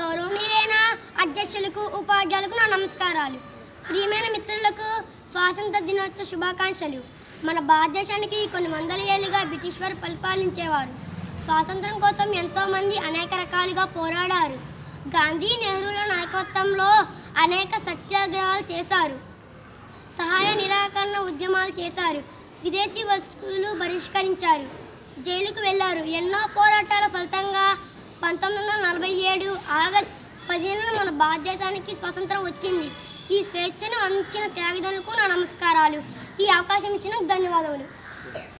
గౌరవనీయులైన అధ్యక్షులకు ఉపాధ్యాయులకు నా నమస్కారాలు. ప్రియమైన మిత్రులకు స్వాతంత్ర దినోత్సవ శుభాకాంక్షలు. మన భారతదేశానికి కొన్ని వందల ఏళ్ళుగా బ్రిటిష్ వారు పరిపాలించేవారు. స్వాతంత్రం కోసం ఎంతోమంది అనేక రకాలుగా పోరాడారు. గాంధీ నెహ్రూల నాయకత్వంలో అనేక సత్యాగ్రహాలు చేశారు. సహాయ నిరాకరణ ఉద్యమాలు చేశారు. విదేశీ వస్తువులు బహిష్కరించారు. జైలుకు వెళ్ళారు ఎన్నో పోరాటాల పంతొమ్మిది వందల నలభై ఏడు ఆగస్ట్ పదిహేను మన భారతదేశానికి స్వతంత్రం వచ్చింది. ఈ స్వేచ్ఛను అందించిన త్యాగదనులకు నా నమస్కారాలు. ఈ అవకాశం ఇచ్చిన ధన్యవాదములు.